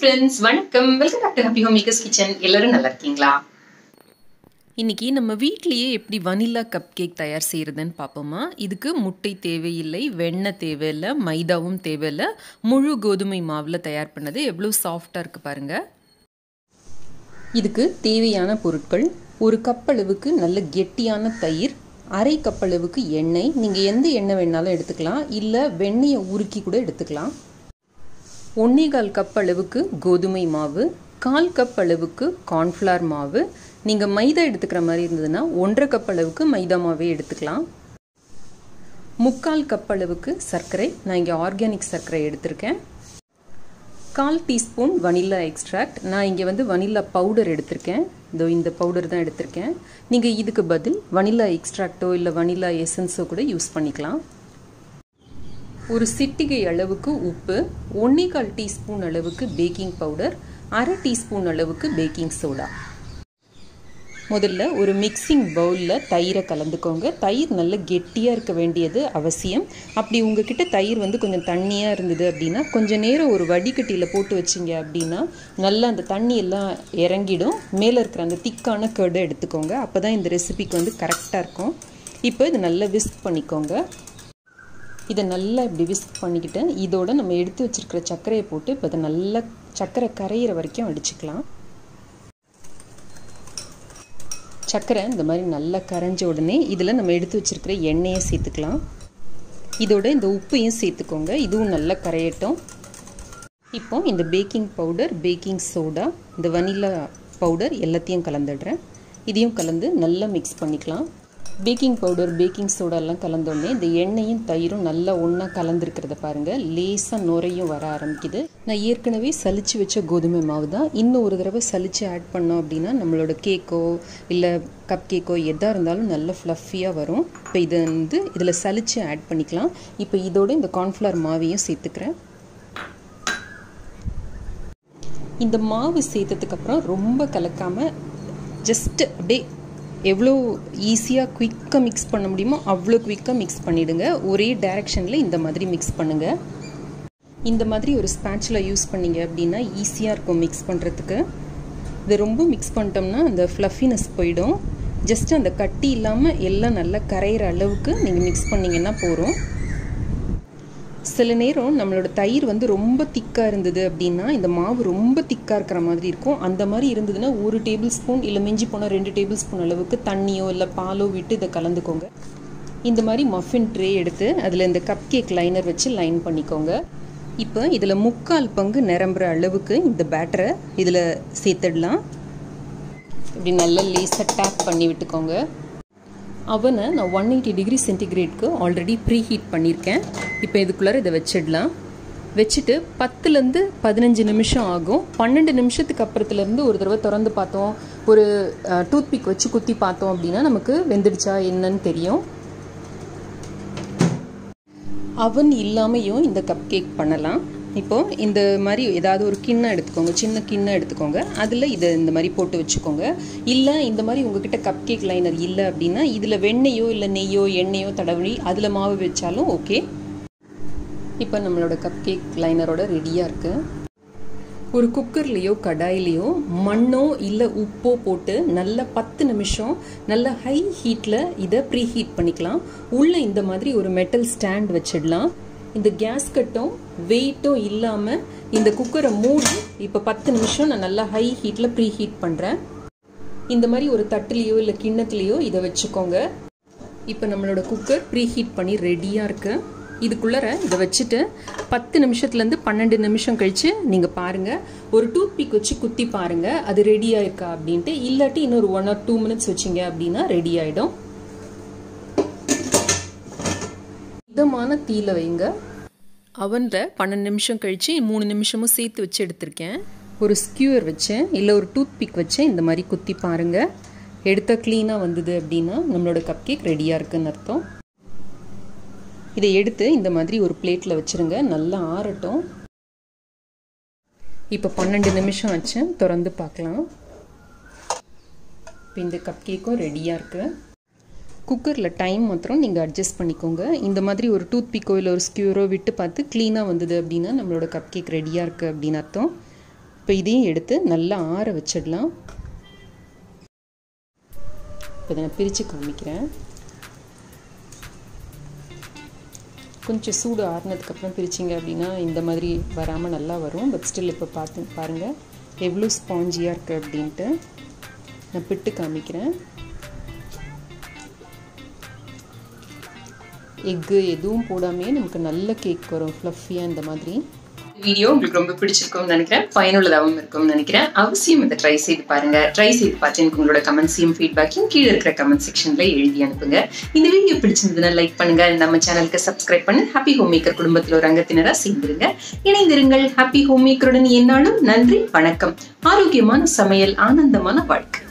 Friends வணக்கம். Welcome back to happy home makers kitchen எல்லாரும் நல்லா இருக்கீங்களா? இன்றைக்கி நம்ம வீட்லேயே எப்படி வனிலா கப் கேக் தயார் செய்கிறதுன்னு பார்ப்போமா? இதுக்கு முட்டை தேவையில்லை வெண்ணெய் தேவையில்லை மைதாவும் தேவையில்லை. முழு கோதுமை மாவில் தயார் பண்ணது எவ்வளோ சாஃப்டாக இருக்குது பாருங்கள் இதுக்கு தேவையான பொருட்கள் ஒரு கப் அளவுக்கு நல்ல கெட்டியான தயிர் அரை கப்பளவுக்கு எண்ணெய். நீங்கள் எந்த எண்ணெய் வேணாலும் எடுத்துக்கலாம். இல்லை வெண்ணெயை உருக்கி கூட எடுத்துக்கலாம். ஒன்னேகால் கப் அளவுக்கு கோதுமை மாவு கால் கப் அளவுக்கு கார்ன்ஃப்ளவர் மாவு. நீங்கள் மைதா எடுத்துக்கிற மாதிரி இருந்ததுன்னா ஒன்றரை கப் அளவுக்கு மைதா மாவே எடுத்துக்கலாம். முக்கால் கப் அளவுக்கு சர்க்கரை. நான் இங்கே ஆர்கானிக் சர்க்கரை எடுத்திருக்கேன். கால் டீஸ்பூன் வனிலா எக்ஸ்ட்ராக்ட் நான் இங்கே வந்து வனிலா பவுடர் எடுத்திருக்கேன். இதோ இந்த பவுடர் தான் எடுத்திருக்கேன். நீங்கள் இதுக்கு பதில் வனிலா எக்ஸ்ட்ராக்டோ இல்லை வனிலா எசன்ஸோ கூட யூஸ் பண்ணிக்கலாம். ஒரு சிட்டிகை அளவுக்கு உப்பு ஒன்றே டீஸ்பூன் அளவுக்கு பேக்கிங் பவுடர் அரை டீஸ்பூன் அளவுக்கு பேக்கிங் சோடா. முதல்ல ஒரு மிக்சிங் பவுலில் தயிரை கலந்துக்கோங்க. தயிர் நல்ல கெட்டியாக இருக்க வேண்டியது அவசியம். அப்படி உங்ககிட்ட தயிர் வந்து கொஞ்சம் தண்ணியாக இருந்தது அப்படின்னா கொஞ்சம் நேரம் ஒரு வடிகட்டியில் போட்டு வச்சிங்க அப்படின்னா நல்லா அந்த தண்ணி எல்லாம் இறங்கிடும். மேலே இருக்கிற அந்த திக்கான கர்டை எடுத்துக்கோங்க. அப்போ தான் இந்த ரெசிபிக்கு வந்து கரெக்டாக இருக்கும். இப்போ இது நல்லா விஸ்க் பண்ணிக்கோங்க. இதை நல்லா இப்படி விஸ்க் பண்ணிக்கிட்டு இதோட நம்ம எடுத்து வச்சுருக்கிற சர்க்கரையை போட்டு இப்போ அதை நல்லா சர்க்கரை கரையிற வரைக்கும் அடிச்சுக்கலாம். சர்க்கரை இந்த மாதிரி நல்லா கரைஞ்ச உடனே இதில் நம்ம எடுத்து வச்சுருக்கிற எண்ணெயை சேர்த்துக்கலாம். இதோட இந்த உப்பையும் சேர்த்துக்கோங்க. இதுவும் நல்லா கரையட்டும். இப்போ இந்த பேக்கிங் பவுடர் பேக்கிங் சோடா இந்த வனிலா பவுடர் எல்லாத்தையும் கலந்துடுறேன். இதையும் கலந்து நல்லா மிக்ஸ் பண்ணிக்கலாம். பேக்கிங் பவுடர் பேக்கிங் சோடாலாம் கலந்தோடனே இந்த எண்ணெயும் தயிரும் நல்லா ஒன்றா கலந்துருக்கிறத பாருங்கள் லேசாக நுரையும் வர ஆரம்பிக்குது. நான் ஏற்கனவே சலிச்சு வச்ச கோதுமை மாவு தான். இன்னும் ஒரு தடவை சலிச்சு ஆட் பண்ணோம் அப்படின்னா நம்மளோட கேக்கோ இல்லை கப் கேக்கோ எதாக இருந்தாலும் நல்ல ஃப்ளஃபியாக வரும். இப்போ இதை வந்து இதில் சலிச்சு ஆட் பண்ணிக்கலாம். இப்போ இதோட இந்த கார்ன்ஃப்ளவர் மாவையும் சேர்த்துக்கிறேன். இந்த மாவு சேர்த்ததுக்கப்புறம் ரொம்ப கலக்காமல் ஜஸ்ட் அப்படியே எவ்வளோ ஈஸியாக குயிக்காக மிக்ஸ் பண்ண முடியுமோ அவ்வளோ குயிக்காக மிக்ஸ் பண்ணிவிடுங்க ஒரே டைரெக்ஷனில் இந்த மாதிரி மிக்ஸ் பண்ணுங்கள் இந்த மாதிரி ஒரு ஸ்பேட்சில் யூஸ் பண்ணிங்க அப்படின்னா ஈஸியாக இருக்கும் மிக்ஸ் பண்ணுறதுக்கு இது ரொம்ப மிக்ஸ் பண்ணிட்டோம்னா அந்த ஃப்ளஃபினஸ் போயிடும். ஜஸ்ட் அந்த கட்டி இல்லாமல் எல்லாம் நல்லா கரையிற அளவுக்கு நீங்கள் மிக்ஸ் பண்ணிங்கன்னா போகிறோம் சில நேரம் நம்மளோட தயிர் வந்து ரொம்ப திக்காக இருந்தது அப்படின்னா இந்த மாவு ரொம்ப திக்காக இருக்கிற மாதிரி இருக்கும். அந்த மாதிரி இருந்ததுன்னா ஒரு டேபிள் ஸ்பூன் இல்லை மிஞ்சி போனால் ரெண்டு டேபிள் ஸ்பூன் அளவுக்கு தண்ணியோ இல்லை பாலோ விட்டு இதை கலந்துக்கோங்க. இந்த மாதிரி மஃபின் ட்ரே எடுத்து அதில் இந்த கப் கேக் லைனர் வச்சு லைன் பண்ணிக்கோங்க. இப்போ இதில் முக்கால் பங்கு நிரம்புற அளவுக்கு இந்த பேட்டரை இதில் சேர்த்துடலாம். இப்படி நல்லா லேசாக டேப் பண்ணி விட்டுக்கோங்க. அவனை நான் ஒன் எயிட்டி டிகிரி சென்டிகிரேட்க்கு ஆல்ரெடி ப்ரீ ஹீட் பண்ணியிருக்கேன் இப்போ இதுக்குள்ளார இதை வச்சிடலாம். வச்சுட்டு பத்துலேருந்து பதினஞ்சு நிமிஷம் ஆகும். பன்னெண்டு நிமிஷத்துக்கு அப்புறத்துலேருந்து ஒரு தடவை திறந்து பார்த்தோம். ஒரு டூத்பிக் வச்சு குத்தி பார்த்தோம் அப்படின்னா நமக்கு வெந்துடுச்சா என்னன்னு தெரியும். அவன் இல்லாமையும் இந்த கப் கேக் பண்ணலாம். இப்போது இந்த மாதிரி ஏதாவது ஒரு கிண்ணம் எடுத்துக்கோங்க சின்ன கிண்ணம் எடுத்துக்கோங்க. அதில் இதை இந்த மாதிரி போட்டு வச்சுக்கோங்க. இல்லை இந்த மாதிரி உங்ககிட்ட கப் கேக் லைனர் இல்லை அப்படின்னா இதில் வெண்ணெயோ இல்லை நெய்யோ எண்ணெயோ தடவி அதில் மாவு வச்சாலும் ஓகே இப்போ நம்மளோட கப் கேக் லைனரோட ரெடியாக இருக்குது ஒரு குக்கர்லேயோ கடாயிலையோ மண்ணோ இல்லை உப்போ போட்டு நல்ல பத்து நிமிஷம் நல்ல ஹை ஹீட்டில் இதை ப்ரீ ஹீட் பண்ணிக்கலாம். உள்ளே இந்த மாதிரி ஒரு மெட்டல் ஸ்டாண்ட் வச்சிடலாம். இந்த கேஸ் கட்டும் வெயிட்டும் இல்லாமல் இந்த குக்கரை மூடி இப்போ பத்து நிமிஷம் நான் நல்லா ஹை ஹீட்டில் ப்ரீ ஹீட் பண்ணுறேன் இந்த மாதிரி ஒரு தட்டுலேயோ இல்லை கிண்ணத்துலேயோ இதை வச்சுக்கோங்க. இப்போ நம்மளோட குக்கர் ப்ரீ ஹீட் பண்ணி ரெடியாக இருக்கு. இதுக்குள்ளார இதை வச்சுட்டு பத்து நிமிஷத்துலேருந்து பன்னெண்டு நிமிஷம் கழித்து நீங்கள் பாருங்கள் ஒரு டூத் பிக் வச்சு குத்தி பாருங்கள் அது ரெடியாக இருக்கா அப்படின்ட்டு. இல்லாட்டி இன்னொரு ஒன் ஆர் டூ மினிட்ஸ் வச்சிங்க அப்படின்னா ரெடி ஆகிடும் மிதமான தீல வைங்க. அவனில் பன்னெண்டு நிமிஷம் கழித்து மூணு நிமிஷமும் சேர்த்து வச்சு எடுத்திருக்கேன். ஒரு ஸ்கியூர் வச்சேன். இல்லை ஒரு டூத் பிக் வச்சேன். இந்த மாதிரி குத்தி பாருங்கள் எடுத்த க்ளீனாக வந்தது அப்படின்னா நம்மளோட கப் கேக் ரெடியாக இருக்குன்னு அர்த்தம். இதை எடுத்து இந்த மாதிரி ஒரு பிளேட்டில் வச்சுருங்க. நல்லா ஆறட்டும். இப்போ பன்னெண்டு நிமிஷம் ஆச்சு. திறந்து பார்க்கலாம். இப்போ இந்த கப் கேக்கும் ரெடியாக இருக்குது குக்கரில் டைம் மாத்திரம் நீங்கள் அட்ஜஸ்ட் பண்ணிக்கோங்க. இந்த மாதிரி ஒரு டூத் பிக்கோ இல்லை ஒரு ஸ்கியூரோ விட்டு பார்த்து க்ளீனாக வந்தது அப்படின்னா நம்மளோட கப் கேக் ரெடியாக இருக்குது அப்படின்னு அர்த்தம். இப்போ இதையும் எடுத்து நல்லா ஆற வச்சிடலாம். இப்போ இதை நான் பிரித்து காமிக்கிறேன். கொஞ்சம் சூடு ஆறுனதுக்கப்புறம் பிரிச்சிங்க அப்படின்னா இந்த மாதிரி வராமல் நல்லா வரும். பட் ஸ்டில் இப்போ பார்த்து பாருங்கள் எவ்வளோ ஸ்பாஞ்சியாக இருக்குது அப்படின்ட்டு நான் பிட்டு காமிக்கிறேன். எக்கு எதுவும் போடாமே நமக்கு நல்ல கேக் வரும் ஃப்ளஃபியாக இந்த மாதிரி. வீடியோ உங்களுக்கு ரொம்ப பிடிச்சிருக்கும்னு நினைக்கிறேன். பயனுள்ளதாகவும் இருக்கும்னு நினைக்கிறேன். அவசியம் இதை ட்ரை செய்து பாருங்க. ட்ரை செய்து பார்த்து எனக்கு உங்களோட கமெண்ட்ஸையும் ஃபீட்பேக்கையும் கீழே இருக்கிற கமெண்ட் செக்ஷன்ல எழுதி அனுப்புங்க. இந்த வீடியோ பிடிச்சிருந்ததுன்னா லைக் பண்ணுங்க. நம்ம சேனலுக்கு சப்ஸ்கிரைப் பண்ணி. ஹாப்பி ஹோம் மேக்கர் குடும்பத்தில் ஒரு அங்கத்தினராக சேர்ந்துருங்க. இணைந்திருங்கள். ஹாப்பி ஹோம் மேக்கருடன் என்னாலும் நன்றி. வணக்கம். ஆரோக்கியமான சமையல் ஆனந்தமான வாழ்க்கை.